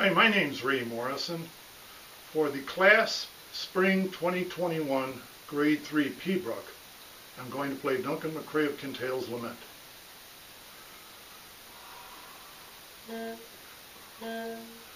Hi, my name's Ray Morrison. For the CLASP Spring 2021 Grade 3 Piobaireachd, I'm going to play Duncan MacRae of Kintail's Lament. Mm-hmm.